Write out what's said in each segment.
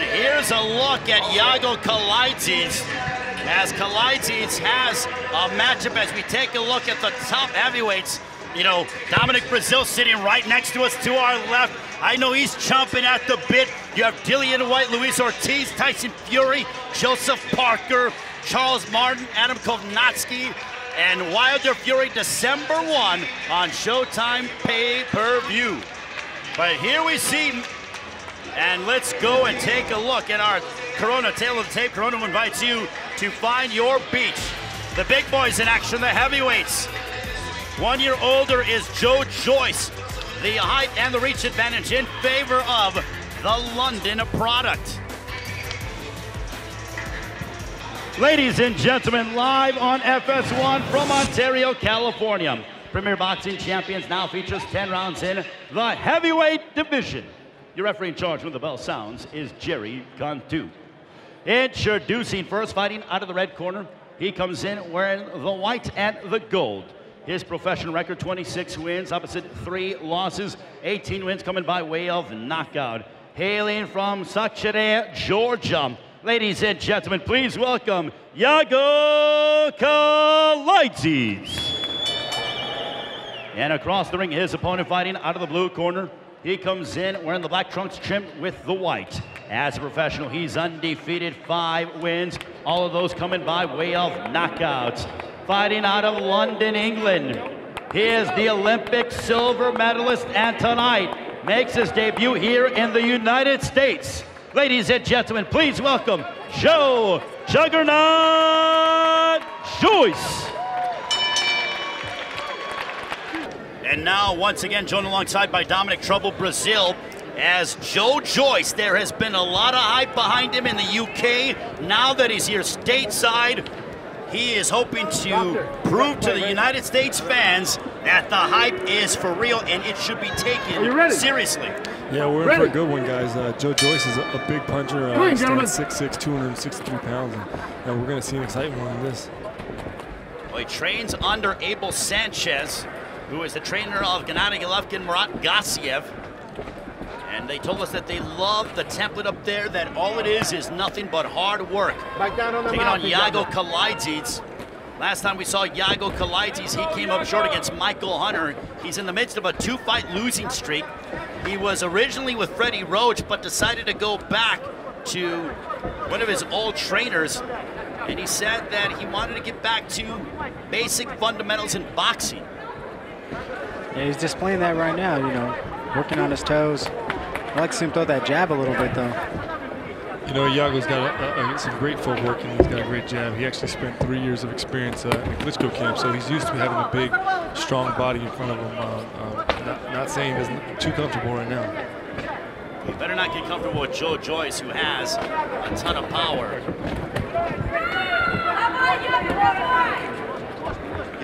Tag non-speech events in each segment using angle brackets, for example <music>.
And here's a look at Iago Kiladze as Kiladze has a matchup as we take a look at the top heavyweights. You know, Dominic Breazeale sitting right next to us to our left. I know he's chomping at the bit. You have Dillian Whyte, Luis Ortiz, Tyson Fury, Joseph Parker, Charles Martin, Adam Kownacki, and Wilder Fury December 1 on Showtime pay-per-view. But here we see, and let's go and take a look at our Corona Tale of the Tape. Corona invites you to find your beach. The big boys in action, the heavyweights. One year older is Joe Joyce. The height and the reach advantage in favor of the London product. Ladies and gentlemen, live on FS1 from Ontario, California. Premier Boxing Champions now features 10 rounds in the heavyweight division. Your referee in charge when the bell sounds is Jerry Cantu. Introducing first, fighting out of the red corner. He comes in wearing the white and the gold. His professional record 26 wins, opposite three losses, 18 wins coming by way of knockout. Hailing from Sachkhere, Georgia. Ladies and gentlemen, please welcome Iago Kiladze. And across the ring, his opponent fighting out of the blue corner. He comes in wearing the black trunks trimmed with the white. As a professional, he's undefeated, five wins. All of those coming by way of knockouts fighting out of London, England. He is the Olympic silver medalist and tonight makes his debut here in the United States. Ladies and gentlemen, please welcome Joe Juggernaut Joyce. And now, once again, joined alongside by Dominic Trouble Breazeale, as Joe Joyce. There has been a lot of hype behind him in the UK. Now that he's here stateside, he is hoping to prove to the United States fans that the hype is for real and it should be taken seriously. Yeah, we're in for a good one, guys. Uh, Joe Joyce is a, a big puncher. Uh, Come 6'6", 263 pounds. And, and we're going to see an exciting one in this. Well, he trains under Abel Sanchez, who is the trainer of Gennady Golovkin, Murat Gassiev. And they told us that they love the template up there, that all it is is nothing but hard work. Back down on the Taking on Iago Kiladze. Last time we saw Iago Kiladze, he came up short against Michael Hunter. He's in the midst of a two-fight losing streak. He was originally with Freddie Roach, but decided to go back to one of his old trainers. And he said that he wanted to get back to basic fundamentals in boxing. Yeah, he's displaying that right now, you know, working on his toes, I like to see him throw that jab a little bit, though. You know, Iago's got a, a, some great footwork and he's got a great jab. He actually spent three years of experience uh, in the Klitschko camp, so he's used to having a big, strong body in front of him. Uh, uh, not, not, saying he's too comfortable right now. You better not get comfortable with Joe Joyce, who has a ton of power.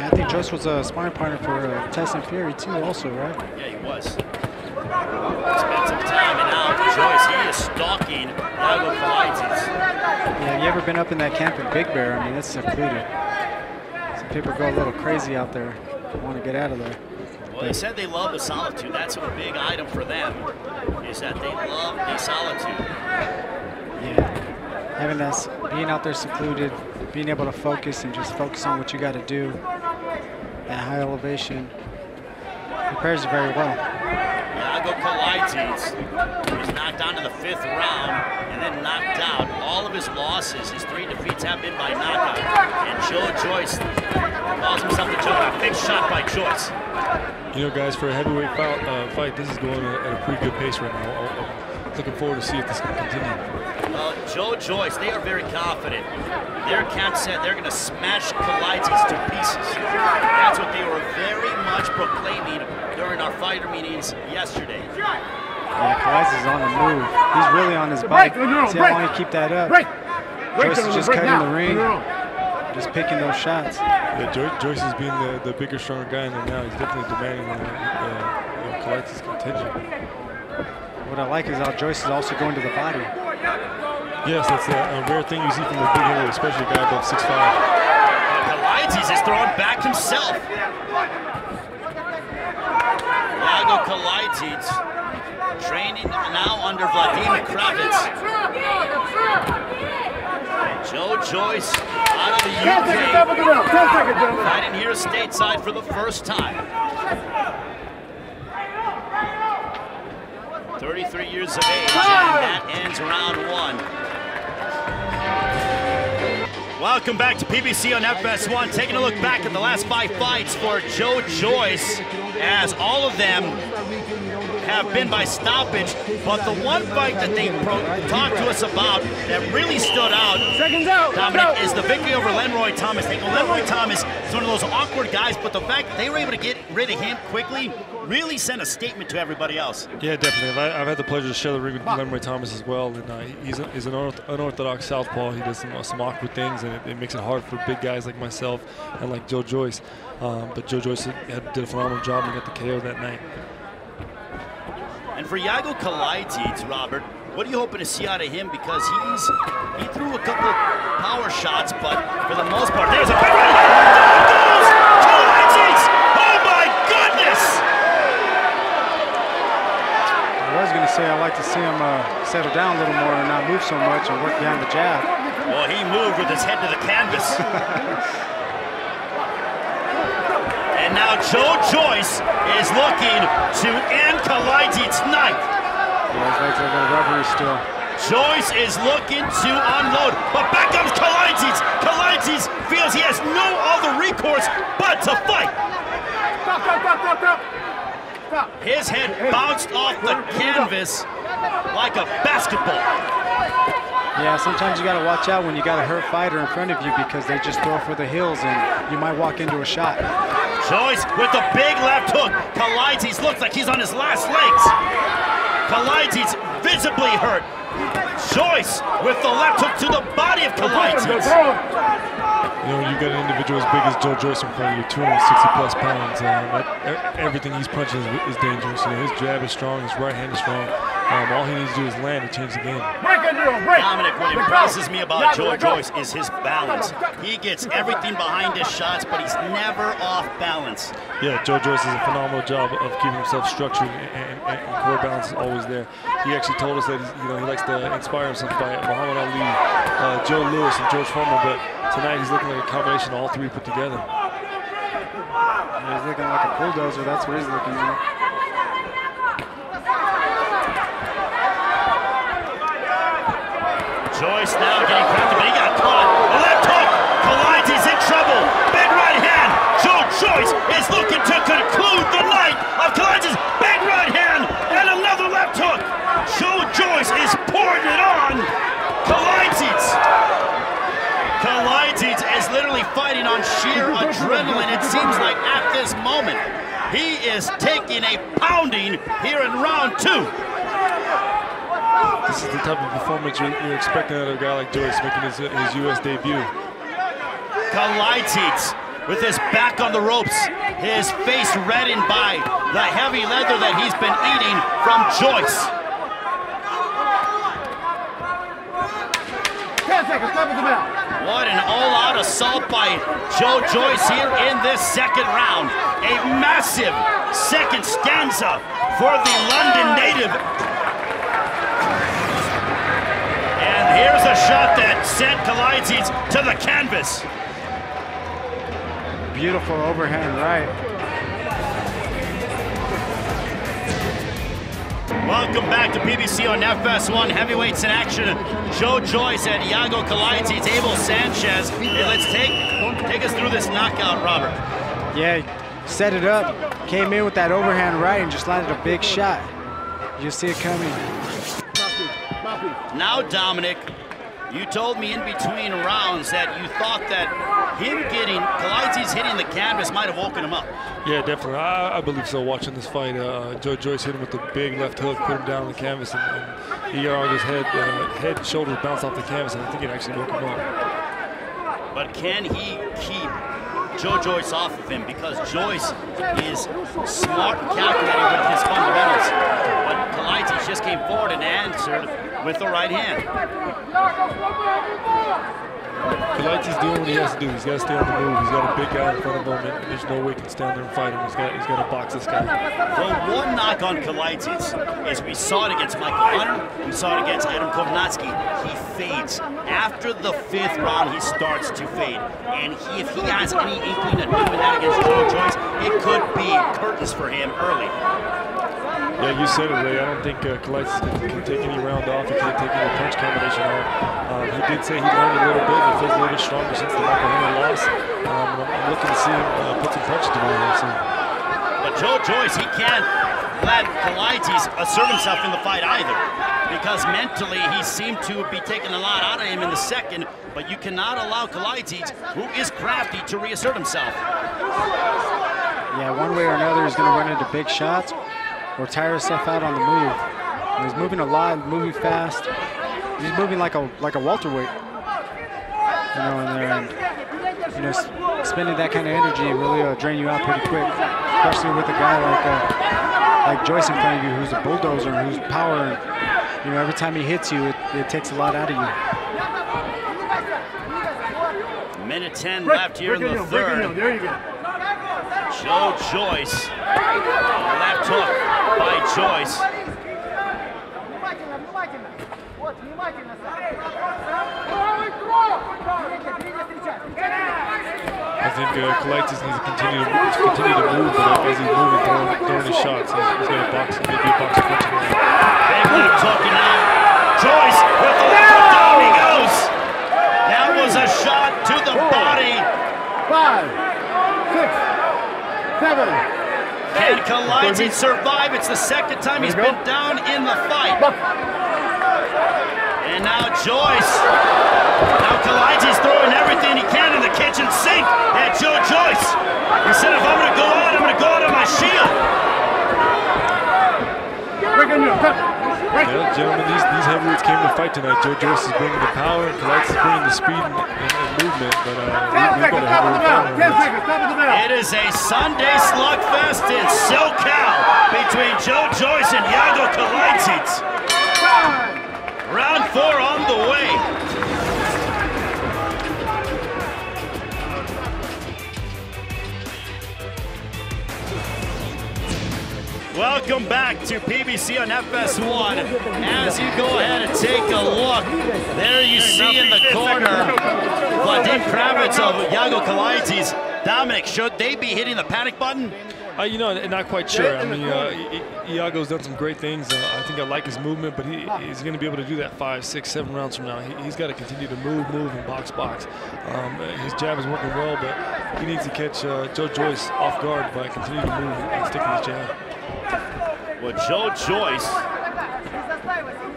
I think Joyce was a sparring partner for uh, Tyson Fury too, also, right? Yeah, he was. Spent some time, and now Joyce, he is stalking Iago Kiladze. Yeah, you ever been up in that camp in Big Bear? I mean, it's secluded. Some people go a little crazy out there, want to get out of there. Well, they said they love the solitude. That's a big item for them, is that they love the solitude. Yeah, having us being out there secluded, being able to focus and just focus on what you got to do at high elevation prepares you very well. Iago Kiladze was knocked down to the fifth round and then knocked out. All of his losses, his three defeats have been by knockout. And Joe Joyce calls himself the Joe. A big shot by Joyce. You know, guys, for a heavyweight fight, uh, fight this is going at a pretty good pace right now. I'm looking forward to see if this can continue. Uh, Joe Joyce, they are very confident. Their camp said they're going to smash Kiladze to pieces. That's what they were very much proclaiming during our fighter meetings yesterday. Yeah, Kiladze is on the move. He's really on his bike. See how long he keep that up. Joyce is just cutting the ring, just picking those shots. Yeah, Joyce is being the, the bigger, stronger guy in there now. He's definitely demanding uh, uh, Kiladze contention. What I like is how Joyce is also going to the body. Yes, that's a, a rare thing you see from a big hitter, especially a guy above 6'5". Kiladze is throwing back himself. Iago Kiladze training now under Vladimir Kravitz. Joe Joyce out of the UK. Fighting here stateside for the first time. 33 years of age, and that ends round one. Welcome back to PBC on FS1. Taking a look back at the last five fights for Joe Joyce, as all of them have been by stoppage, but the one fight that they talked to us about that really stood out, Seconds out, Dominic, is the victory over Lenroy Thomas. They go, Lenroy Thomas is one of those awkward guys, but the fact that they were able to get rid of him quickly really sent a statement to everybody else. Yeah, definitely. I've had the pleasure to share the ring with Lenroy Thomas as well, and uh, he's, a, he's an unorthodox southpaw. He does some, uh, some awkward things, and it, it, makes it hard for big guys like myself and like Joe Joyce. Um, but Joe Joyce had, did a phenomenal job and got the KO that night. And for Iago Kiladze, Robert, what are you hoping to see out of him? Because he's he threw a couple power shots, but for the most part, there's a big right Oh my goodness! I was going to say I'd like to see him uh, settle down a little more and not move so much and work behind the jab. Well, he moved with his head to the canvas. <laughs> Now Joe Joyce is looking to end Kiladze tonight. Yeah, his a little still. Joyce is looking to unload, but back comes Kiladze. Kiladze feels he has no other recourse but to fight. Stop, stop, stop. His head bounced off the canvas like a basketball. Yeah, sometimes you got to watch out when you got a hurt fighter in front of you because they just throw for the hills and you might walk into a shot. Joyce with the big left hook. Kiladze looks like he's on his last legs. Kiladze visibly hurt. Joyce with the left hook to the body of Kiladze. You know, you got an individual as big as Joe Joyce in front of you, 260 plus pounds. Um, everything he's punching is, is dangerous. You know, his jab is strong, his right hand is strong. Um, all he needs to do is land and change the game. Dominic, what impresses me about Joe Joyce is his balance. He gets everything behind his shots, but he's never off balance. Yeah, Joe Joyce does a phenomenal job of keeping himself structured, and, and, and core balance is always there. He actually told us that you know he likes to inspire himself by Muhammad Ali, uh, Joe Louis, and George Foreman, but tonight he's looking like a combination of all three put together. He's looking like a bulldozer. That's what he's looking like. Joyce now getting crafted, but he got caught. A left hook. Kiladze in trouble. Big right hand. Joe Joyce is looking to conclude the night of Kiladze. Big right hand and another left hook. Joe Joyce is pouring it on. Kiladze. Kiladze is literally fighting on sheer adrenaline, it seems like, at this moment. He is taking a pounding here in round two. This is the type of performance you're, you're expecting out of a guy like Joyce making his, his U.S. debut. Kiladze with his back on the ropes, his face reddened by the heavy leather that he's been eating from Joyce. What an all-out assault by Joe Joyce here in this second round. A massive second stanza for the London native here's a shot that sent Kiladze to the canvas. Beautiful overhand right. Welcome back to PBC on FS1 Heavyweights in Action. Joe Joyce and Iago Kiladze, Abel Sanchez. Let's take take us through this knockout, Robert. Yeah, set it up, came in with that overhand right and just landed a big shot. You see it coming. Now, Dominic, you told me in between rounds that you thought that him getting, Kiladze hitting the canvas might have woken him up. Yeah, definitely. I, I believe so. Watching this fight, uh, Joe Joyce hit him with the big left hook, put him down on the canvas, and, and he got on his head, uh, head, shoulders bounce off the canvas, and I think it actually woke him up. But can he keep Joe Joyce off of him because Joyce is smart and calculated with his fundamentals. But Kiladze just came forward and answered with the right hand. Kiladze doing what he has to do. He's got to stay on the move. He's got a big guy in front of him, and there's no way he can stand there and fight him. He's got, he's got to box this guy. The one knock on Kiladze is we saw it against Michael Hunter, we saw it against Adam Kownacki. He fades. After the fifth round, he starts to fade. And he, if he has any inkling of doing that against Joe Joyce, it could be curtains for him early. Yeah, you said it, Ray. I don't think uh, can, can, take any round off. He can't take any punch combination off. Um, he did say he learned a little bit. He feels a little bit stronger since the Michael Hunter loss. Um, I'm, looking to see him uh, put some punches together here soon. But Joe Joyce, he can't let Kiladze assert himself in the fight either because mentally he seemed to be taking a lot out of him in the second, but you cannot allow Kiladze, who is crafty, to reassert himself. Yeah, one way or another he's going to run into big shots or tire himself out on the move. He's moving a lot, moving fast. He's moving like a like a welterweight. You know, and, there, and you know, spending that kind of energy really uh, drain you out pretty quick, especially with a guy like uh, like Joyce in front of you, who's a bulldozer, who's power. And, you know, every time he hits you, it, it takes a lot out of you. Minute 10 break, left here in the third. There you go. Joe Joyce. Left hook by Joyce. I think uh, Kiladze needs to continue to, continue to move, but as he's moving, throwing, throwing his shots, he's, he's going to box, maybe a box punch him. Big left hook and now Joyce with the left hook down he goes. That was a shot to the body. Five, six, seven. Can Kiladze survive? It's the second time he's been down in the fight. And now Joyce. Now Kiladze throwing everything he can in the kitchen sink at Joe Joyce. He said, if I'm going to go out, I'm going to go out on my shield. Yeah, gentlemen, these, these heavyweights came to fight tonight. Joe Joyce is bringing the power, Kiladze is bringing the speed and, and, movement, but uh, we, have got a heavyweight It is a Sunday slugfest in SoCal between Joe Joyce and Iago Kiladze. Round four on the way. Welcome back to PBC on FS1. As you go ahead and take a look, there you see in the corner Vadim Kravitz of Iago Kiladze. Dominic, should they be hitting the panic button? Uh, you know, not quite sure. I mean, uh, Iago's done some great things. Uh, I think I like his movement, but he, he's going to be able to do that five, six, seven rounds from now. He, has got to continue to move, move, and box, box. Um, his jab is working well, but he needs to catch uh, Joe Joyce off guard by continuing to move and sticking his jab. Well, Joe Joyce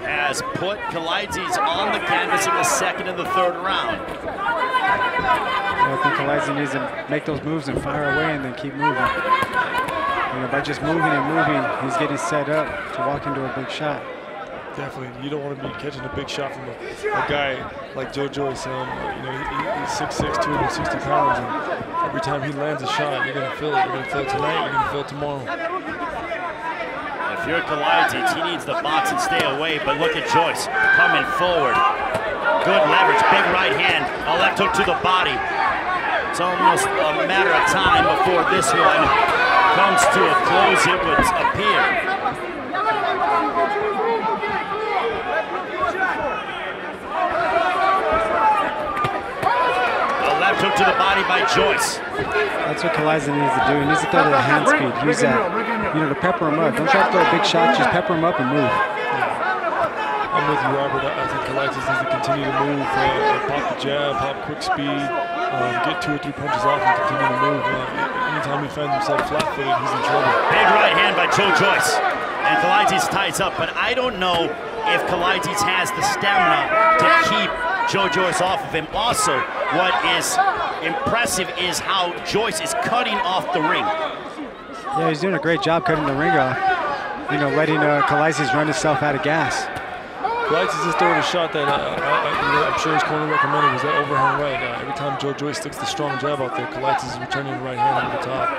has put Kiladze on the canvas in the second and the third round. I think Kiladze needs to make those moves and fire away and then keep moving. You know, by just moving and moving, he's getting set up to walk into a big shot. Definitely, you don't want to be catching a big shot from a, a guy like Joe Joyce. Um, you know, he, he's 6'6", 260 pounds, and every time he lands a shot, you're going to feel it. You're going to feel it tonight. You're going to feel it tomorrow. If you're he needs the box and stay away, but look at Joyce coming forward. Good leverage, big right hand, a left hook to the body. It's almost a matter of time before this one comes to a close, it would appear. Left hook to the body by Joyce. That's what Kiladze needs to do. He needs to throw to the hand speed. Use that, you know, to pepper him up. Don't try to throw a big shot. Just pepper him up and move. I'm with you, Robert. I think Kiladze needs to continue to move, uh, pop the jab, pop quick speed, um, get two or three punches off and continue to move. Uh, anytime he finds himself flat-footed, he's in trouble. Big right hand by Joe Joyce. And Kiladze ties up, but I don't know if Kiladze has the stamina to keep Joe Joyce off of him. Also, what is impressive is how Joyce is cutting off the ring. Yeah, he's doing a great job cutting the ring off. You know, letting uh, Kiladze run himself out of gas. Kiladze is throwing a shot that uh, I, am sure his corner recommended was that overhand right. Uh, every time Joe Joyce sticks the strong jab out there, Kiladze is returning the right hand over the top.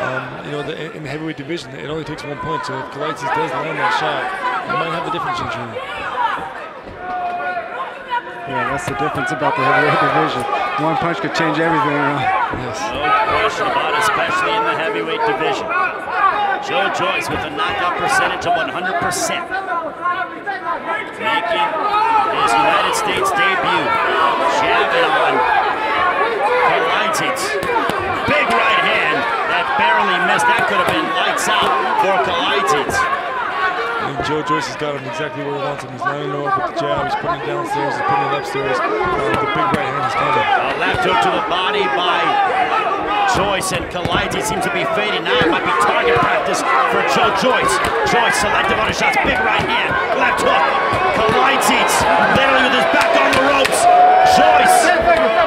Um, you know, the, in the heavyweight division, it only takes one point. So if Kiladze does land that shot, he might have the difference in. Yeah, that's the difference about the heavyweight division. One punch could change everything. Yes. No question about it, especially in the heavyweight division. Joe Joyce with a knockout percentage of 100%. Making his United States debut. Jabbing on Kiladze. Big right hand that barely missed. That could have been lights out for Kiladze. And Joe Joyce has got him exactly where he wants him. He's lining him up with the jab. He's putting it downstairs. He's putting it upstairs. Uh, the big right hand is coming. A left hook to the body by Joyce and Kiladze seems to be fading. Now it might be target practice for Joe Joyce. Joyce selective on his shots. Big right hand. Left hook. Kiladze literally with his back on the ropes. Joyce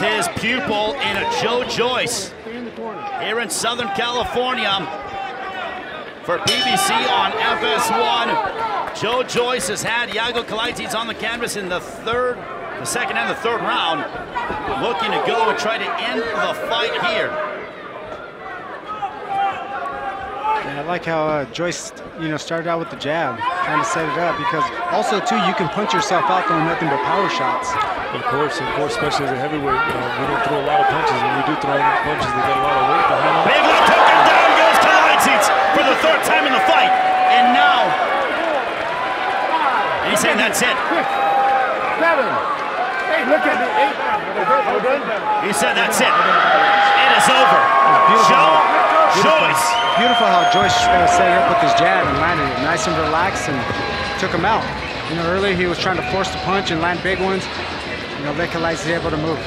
with his pupil in a Joe Joyce here in Southern California for PBC on FS1. Joe Joyce has had Iago Kiladze on the canvas in the third, the second and the third round, looking to go and try to end the fight here. Yeah, I like how uh, Joyce, you know, started out with the jab, trying to set it up because also too you can punch yourself out throwing nothing but power shots. Of course, of course, especially as a heavyweight, you know, we don't throw a lot of punches. and we do throw punches, they got a lot of weight behind them. Big left hook and down goes Kiladze for the third time in the fight. And now, and he's saying that's it. Seven. Hey, look at me. Eight. We're. He said that's it. It is over. Beautiful. Joe Beautiful. Joyce. Beautiful how Joyce uh, set it up with his jab and landed it nice and relaxed and took him out. You know, earlier he was trying to force the punch and land big ones. You know, Lekalites is able to move.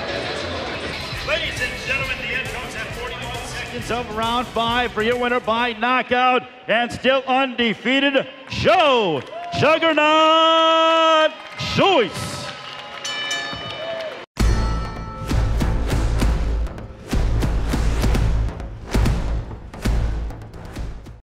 Ladies and gentlemen, the end comes at 41 seconds of round five for your winner by knockout and still undefeated, Joe Juggernaut Joyce.